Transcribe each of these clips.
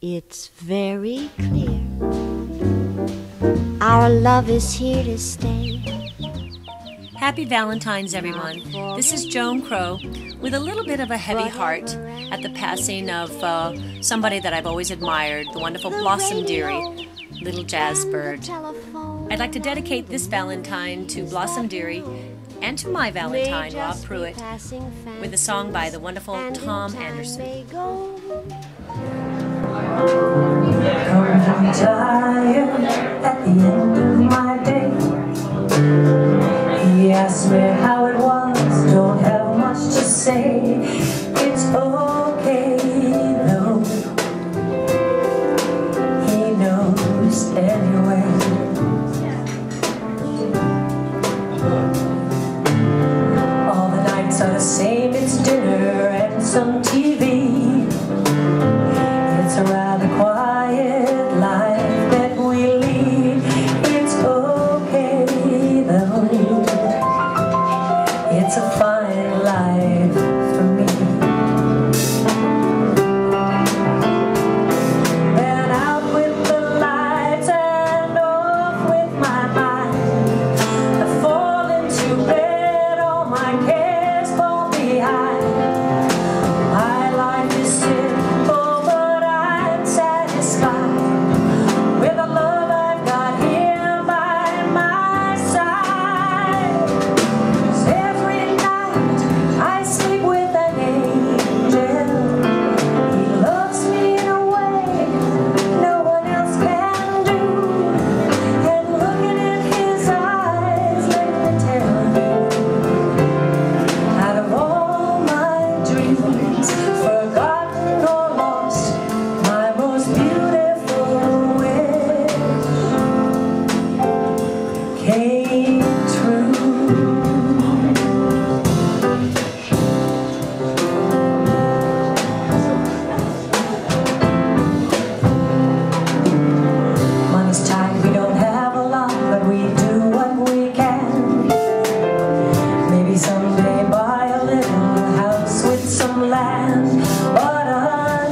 It's very clear our love is here to stay. Happy Valentine's, everyone. This is Joan Crowe with a little bit of a heavy heart at the passing of uh, somebody that I've always admired, the wonderful Blossom Dearie, little jazz bird. I'd like to dedicate this Valentine to Blossom Dearie and to my Valentine, Rob Pruitt, with a song by the wonderful Tom Andersen. Amen. yeah. I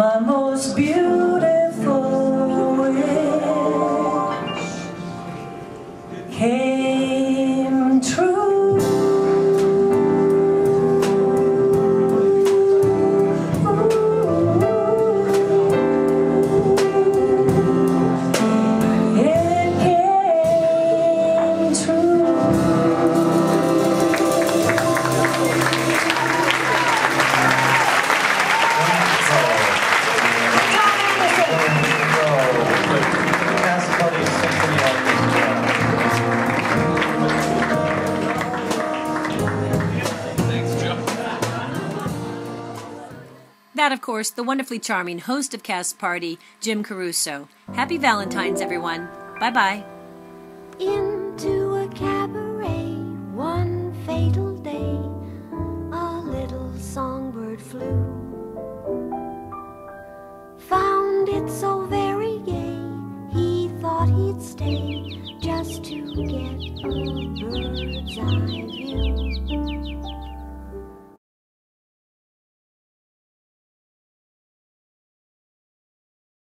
my most beautiful that, of course, the wonderfully charming host of Cast Party, Jim Caruso. Happy Valentine's, everyone. Bye bye. Into a cabaret one fatal day, a little songbird flew. Found it so very gay, he thought he'd stay just to get a bird's eye view.